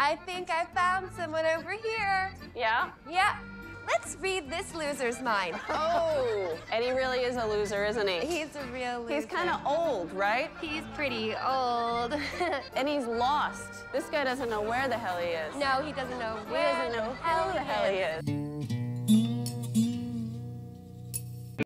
I think I found someone over here. Yeah? Yeah. Let's read this loser's mind. Oh, and he really is a loser, isn't he? He's a real loser. He's kind of old, right? He's pretty old. And he's lost. This guy doesn't know where the hell he is. no, he doesn't know He where doesn't know the hell he is.